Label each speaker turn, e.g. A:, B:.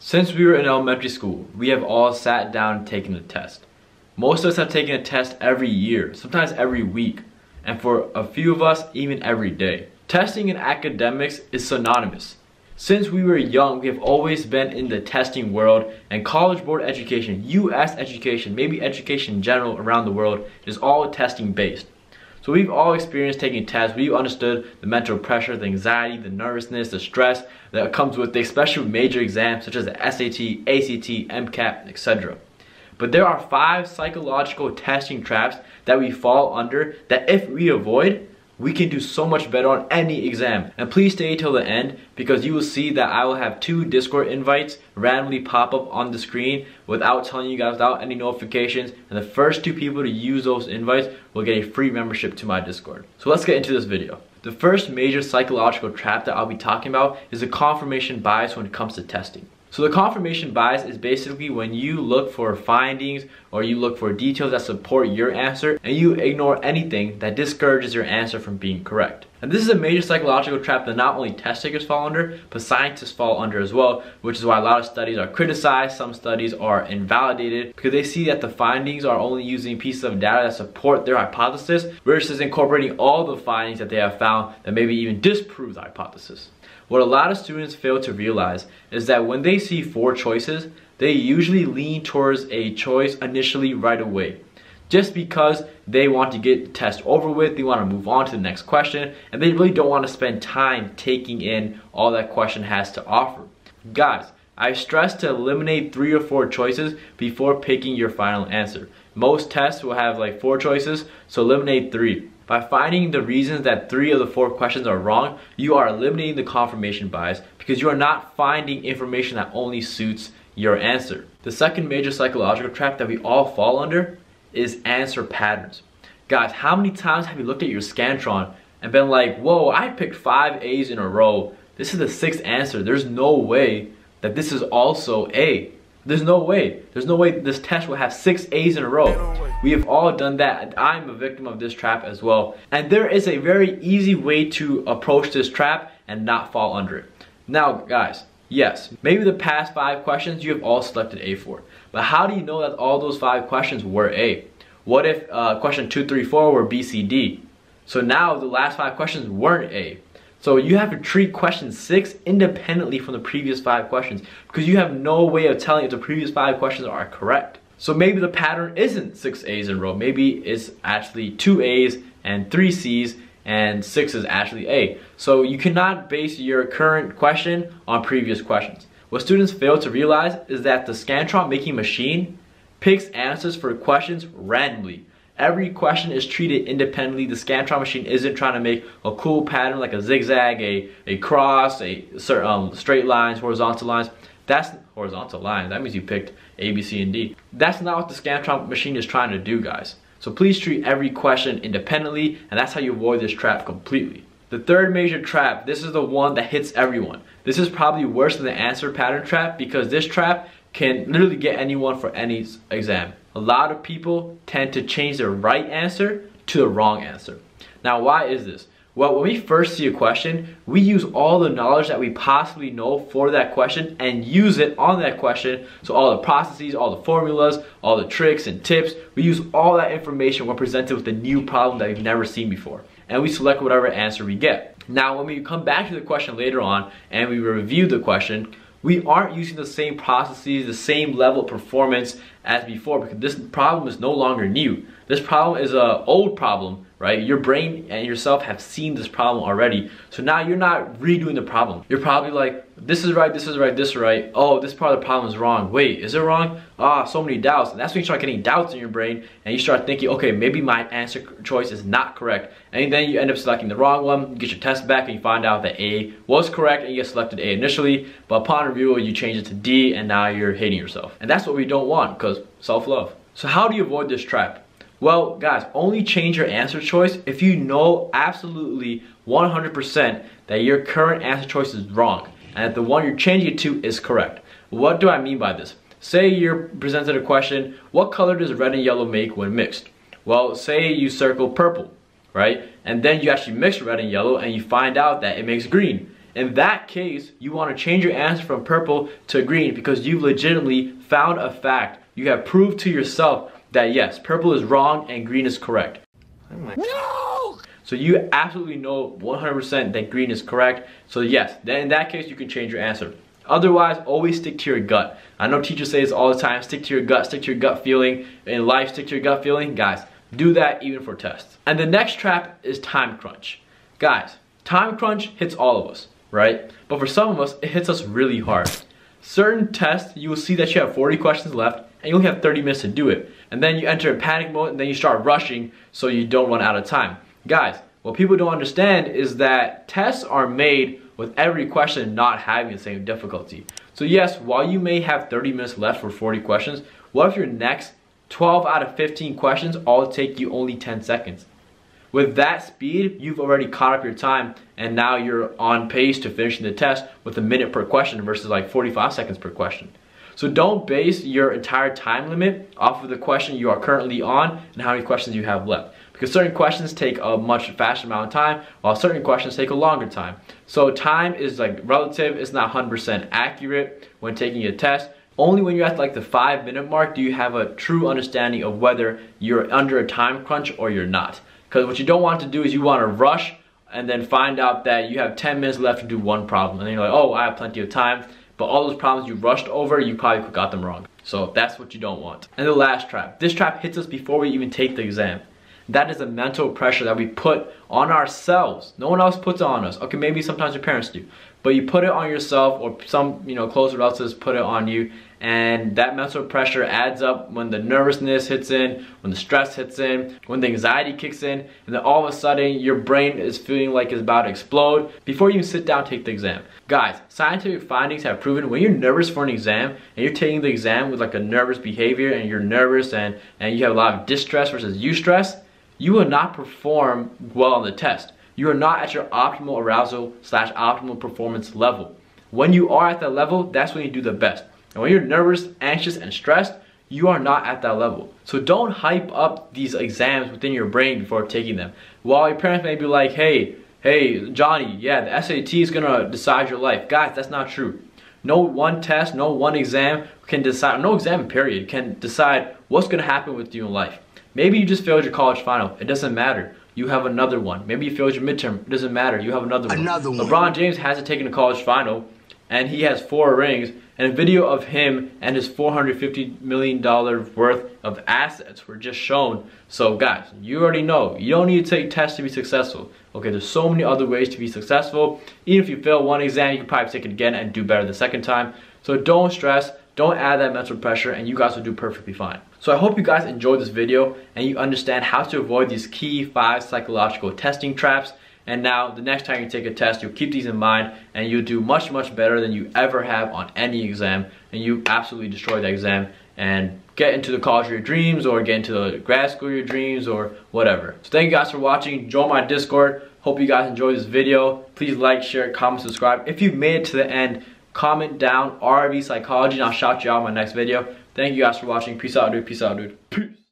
A: Since we were in elementary school, we have all sat down and taken a test. Most of us have taken a test every year, sometimes every week, and for a few of us, even every day. Testing in academics is synonymous. Since we were young, we have always been in the testing world and college board education, US education, maybe education in general around the world is all testing based. So we've all experienced taking tests. We've understood the mental pressure, the anxiety, the nervousness, the stress that comes with it, especially major exams such as the SAT, ACT, MCAT, etc. But there are five psychological testing traps that we fall under that if we avoid, we can do so much better on any exam. And please stay till the end because you will see that I will have two Discord invites randomly pop up on the screen without telling you guys, without any notifications. And the first two people to use those invites will get a free membership to my Discord. So let's get into this video. The first major psychological trap that I'll be talking about is the confirmation bias when it comes to testing. So the confirmation bias is basically when you look for findings or you look for details that support your answer and you ignore anything that discourages your answer from being correct. And this is a major psychological trap that not only test takers fall under, but scientists fall under as well, which is why a lot of studies are criticized, some studies are invalidated, because they see that the findings are only using pieces of data that support their hypothesis, versus incorporating all the findings that they have found that maybe even disprove the hypothesis. What a lot of students fail to realize is that when they see four choices, they usually lean towards a choice initially right away. Just because they want to get the test over with, they want to move on to the next question, and they really don't want to spend time taking in all that question has to offer. Guys, I stress to eliminate three or four choices before picking your final answer. Most tests will have like four choices, so eliminate three. By finding the reasons that three of the four questions are wrong, you are eliminating the confirmation bias because you are not finding information that only suits your answer. The second major psychological trap that we all fall under is answer patterns. Guys, how many times have you looked at your Scantron and been like, whoa, I picked five A's in a row. This is the sixth answer. There's no way that this is also A. There's no way. There's no way this test will have six A's in a row. We have all done that. I'm a victim of this trap as well. And there is a very easy way to approach this trap and not fall under it. Now, guys, yes, maybe the past five questions you have all selected A for. But how do you know that all those five questions were A? What if uh, question two, three, four were B, C, D? So now the last five questions weren't A. So you have to treat question six independently from the previous five questions because you have no way of telling if the previous five questions are correct. So maybe the pattern isn't six A's in a row. Maybe it's actually two A's and three C's and six is actually A. So you cannot base your current question on previous questions. What students fail to realize is that the Scantron making machine picks answers for questions randomly. Every question is treated independently. The Scantron machine isn't trying to make a cool pattern like a zigzag, a, a cross, a certain um, straight lines, horizontal lines. That's horizontal lines. That means you picked A, B, C, and D. That's not what the Scantron machine is trying to do, guys. So please treat every question independently, and that's how you avoid this trap completely. The third major trap, this is the one that hits everyone. This is probably worse than the answer pattern trap because this trap can literally get anyone for any exam. A lot of people tend to change their right answer to the wrong answer. Now, why is this? Well, when we first see a question, we use all the knowledge that we possibly know for that question and use it on that question. So all the processes, all the formulas, all the tricks and tips, we use all that information when presented with a new problem that we've never seen before. And we select whatever answer we get. Now, when we come back to the question later on and we review the question, we aren't using the same processes, the same level of performance as before because this problem is no longer new. This problem is an old problem right? Your brain and yourself have seen this problem already. So now you're not redoing the problem. You're probably like, this is right, this is right, this is right. Oh, this part of the problem is wrong. Wait, is it wrong? Ah, so many doubts. And that's when you start getting doubts in your brain and you start thinking, okay, maybe my answer choice is not correct. And then you end up selecting the wrong one, you get your test back and you find out that A was correct and you get selected A initially, but upon review you change it to D and now you're hating yourself. And that's what we don't want because self-love. So how do you avoid this trap? Well, guys, only change your answer choice if you know absolutely 100% that your current answer choice is wrong and that the one you're changing it to is correct. What do I mean by this? Say you're presented a question, what color does red and yellow make when mixed? Well, say you circle purple, right? And then you actually mix red and yellow and you find out that it makes green. In that case, you want to change your answer from purple to green because you've legitimately found a fact. You have proved to yourself that yes, purple is wrong and green is correct. No! So you absolutely know 100% that green is correct. So yes, then in that case, you can change your answer. Otherwise, always stick to your gut. I know teachers say this all the time, stick to your gut, stick to your gut feeling. In life, stick to your gut feeling. Guys, do that even for tests. And the next trap is time crunch. Guys, time crunch hits all of us, right? But for some of us, it hits us really hard. Certain tests, you will see that you have 40 questions left and you only have 30 minutes to do it. And then you enter a panic mode and then you start rushing so you don't run out of time. Guys, what people don't understand is that tests are made with every question not having the same difficulty. So yes, while you may have 30 minutes left for 40 questions, what if your next 12 out of 15 questions all take you only 10 seconds? With that speed, you've already caught up your time and now you're on pace to finishing the test with a minute per question versus like 45 seconds per question. So don't base your entire time limit off of the question you are currently on and how many questions you have left. Because certain questions take a much faster amount of time, while certain questions take a longer time. So time is like relative, it's not 100% accurate when taking a test. Only when you're at like the five minute mark do you have a true understanding of whether you're under a time crunch or you're not. Because what you don't want to do is you want to rush and then find out that you have 10 minutes left to do one problem. And then you're like, oh, I have plenty of time. But all those problems you rushed over, you probably got them wrong. So that's what you don't want. And the last trap. This trap hits us before we even take the exam. That is a mental pressure that we put on ourselves. No one else puts it on us. Okay, maybe sometimes your parents do. But you put it on yourself or some, you know, close relatives put it on you and that mental pressure adds up when the nervousness hits in, when the stress hits in, when the anxiety kicks in, and then all of a sudden your brain is feeling like it's about to explode before you sit down take the exam. Guys, scientific findings have proven when you're nervous for an exam and you're taking the exam with like a nervous behavior and you're nervous and, and you have a lot of distress versus eustress, you will not perform well on the test. You are not at your optimal arousal slash optimal performance level. When you are at that level, that's when you do the best. And when you're nervous, anxious, and stressed, you are not at that level. So don't hype up these exams within your brain before taking them. While your parents may be like, hey, hey, Johnny, yeah, the SAT is gonna decide your life. Guys, that's not true. No one test, no one exam can decide, no exam period can decide what's gonna happen with you in life. Maybe you just failed your college final. It doesn't matter. You have another one. Maybe you failed your midterm. It doesn't matter. You have another one. Another one. LeBron James hasn't taken a college final and he has four rings and a video of him and his $450 million worth of assets were just shown. So guys, you already know, you don't need to take tests to be successful. Okay, there's so many other ways to be successful. Even if you fail one exam, you can probably take it again and do better the second time. So don't stress, don't add that mental pressure and you guys will do perfectly fine. So I hope you guys enjoyed this video and you understand how to avoid these key five psychological testing traps and now the next time you take a test, you'll keep these in mind and you'll do much, much better than you ever have on any exam. And you absolutely destroy the exam and get into the college of your dreams or get into the grad school of your dreams or whatever. So thank you guys for watching. Join my Discord. Hope you guys enjoyed this video. Please like, share, comment, subscribe. If you've made it to the end, comment down RV Psychology and I'll shout you out in my next video. Thank you guys for watching. Peace out, dude. Peace out, dude. Peace.